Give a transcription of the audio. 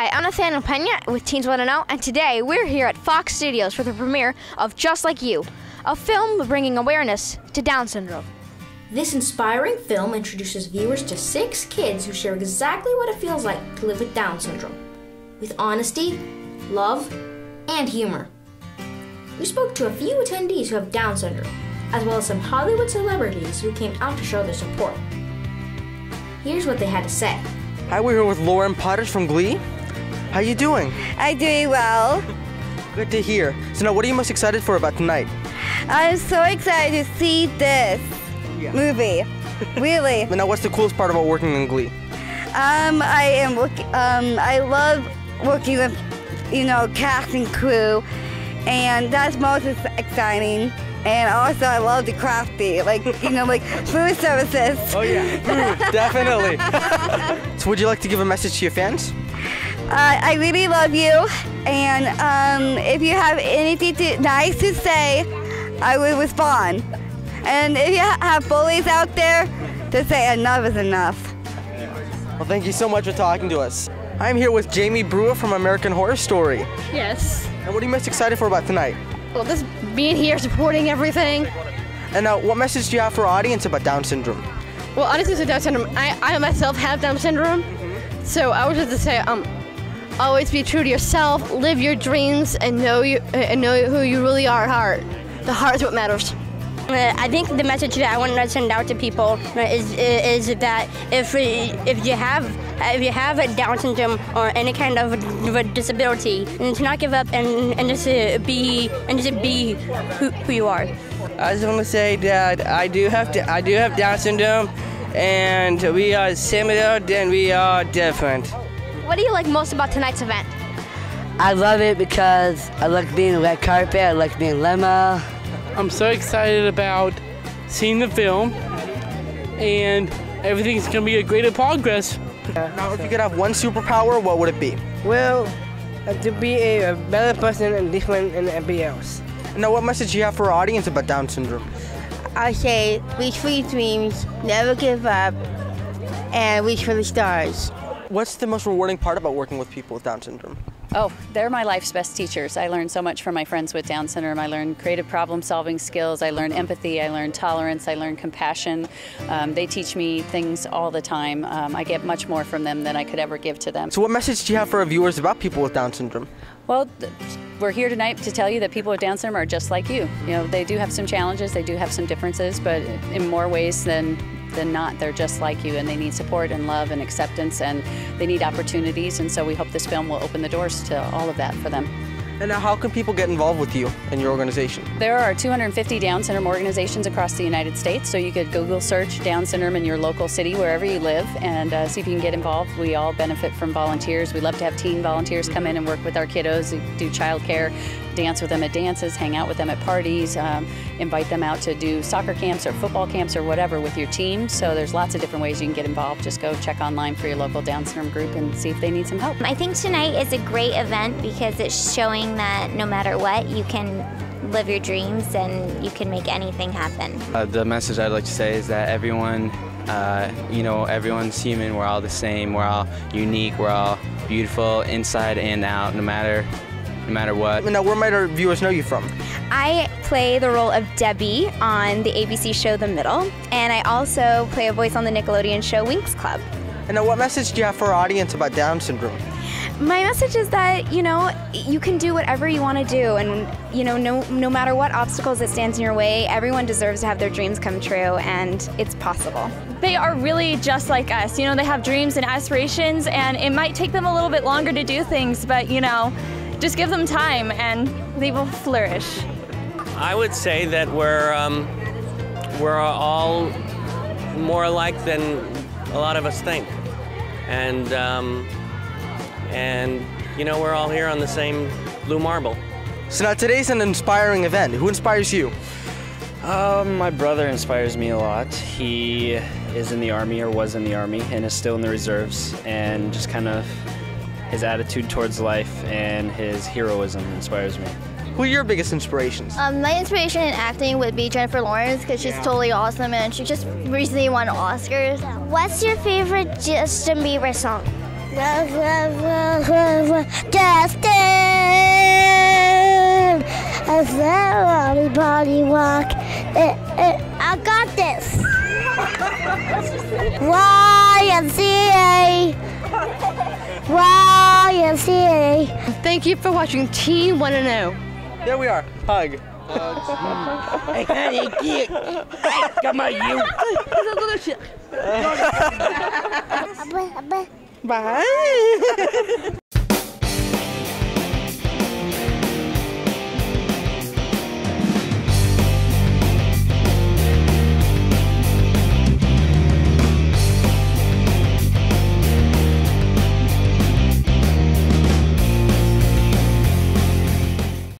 Hi, I'm Nathaniel Pena with Teens Want to Know, and today we're here at Fox Studios for the premiere of Just Like You, a film bringing awareness to Down syndrome. This inspiring film introduces viewers to six kids who share exactly what it feels like to live with Down syndrome, with honesty, love, and humor. We spoke to a few attendees who have Down syndrome, as well as some Hollywood celebrities who came out to show their support. Here's what they had to say. Hi, we're here with Lauren Potters from Glee. How are you doing? I'm doing well. Good to hear. So now, what are you most excited for about tonight? I'm so excited to see this Yeah. movie. really. But now, what's the coolest part about working in Glee? Um, I am. Um, I love working with, you know, cast and crew, and that's most exciting. And also, I love the crafty, like you know, like food services. Oh yeah, food, definitely. so, would you like to give a message to your fans? Uh, I really love you, and um, if you have anything to, nice to say, I will respond. And if you ha- have bullies out there, just say enough is enough. Well, thank you so much for talking to us. I'm here with Jamie Brewer from American Horror Story. Yes. And what are you most excited for about tonight? Well, just being here, supporting everything. And now, what message do you have for our audience about Down syndrome? Well, honestly, with Down syndrome, I, I myself have Down syndrome. So I was just to say, um, always be true to yourself, live your dreams, and know you and know who you really are at heart. The heart is what matters. Uh, I think the message that I want to send out to people uh, is is that if if you have if you have a Down syndrome or any kind of a disability, and to not give up and and just uh, be and just be who, who you are. I just want to say that I do have to, I do have Down syndrome, and we are similar, then we are different. What do you like most about tonight's event? I love it because I like being a red carpet, I like being limo. I'm so excited about seeing the film, and everything's gonna be a greater progress. Now, if you could have one superpower, what would it be? Well, uh, to be a, a better person and different than everybody else. Now, what message do you have for our audience about Down syndrome? I say reach for your dreams, never give up, and reach for the stars. What's the most rewarding part about working with people with Down syndrome? Oh, they're my life's best teachers. I learn so much from my friends with Down syndrome. I learn creative problem solving skills. I learn empathy. I learn tolerance. I learn compassion. Um, they teach me things all the time. Um, I get much more from them than I could ever give to them. So, what message do you have for our viewers about people with Down syndrome? Well, we're here tonight to tell you that people with Down syndrome are just like you. You know, they do have some challenges, they do have some differences, but in more ways than than not, they're just like you, and they need support and love and acceptance, and they need opportunities. And so we hope this film will open the doors to all of that for them. And now, how can people get involved with you and your organization? There are 250 Down syndrome organizations across the United States, so you could Google search Down syndrome in your local city, wherever you live, and uh, see if you can get involved. We all benefit from volunteers. We love to have teen volunteers come in and work with our kiddos, do childcare, dance with them at dances, hang out with them at parties, um, invite them out to do soccer camps or football camps or whatever with your team. So there's lots of different ways you can get involved. Just go check online for your local Down syndrome group and see if they need some help. I think tonight is a great event because it's showing that no matter what, you can live your dreams and you can make anything happen. Uh, the message I'd like to say is that everyone, uh, you know, everyone's human. We're all the same. We're all unique. We're all beautiful inside and out, no matter, no matter what. Now, where might our viewers know you from? I play the role of Debbie on the ABC show The Middle, and I also play a voice on the Nickelodeon show Winx Club. And now, what message do you have for our audience about Down syndrome? My message is that, you know, you can do whatever you want to do and you know, no no matter what obstacles that stands in your way, everyone deserves to have their dreams come true and it's possible. They are really just like us. You know, they have dreams and aspirations and it might take them a little bit longer to do things, but you know, just give them time and they will flourish. I would say that we're um, we're all more alike than a lot of us think, and um, and you know we're all here on the same blue marble. So now today's an inspiring event. Who inspires you? Um, my brother inspires me a lot. He is in the army or was in the army and is still in the reserves, and just kind of his attitude towards life and his heroism inspires me. Who are your biggest inspirations? Um, my inspiration in acting would be Jennifer Lawrence because she's totally awesome and she just recently won Oscars. What's your favorite Justin Bieber song? Justin! I said everybody walk. I got this. YMCA. YMCA. Thank you for watching Teen Want to Know. Oh. There we are. Hug. Hey, honey, cute. Hey, come on, you. 拜。